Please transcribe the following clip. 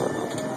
for a moment.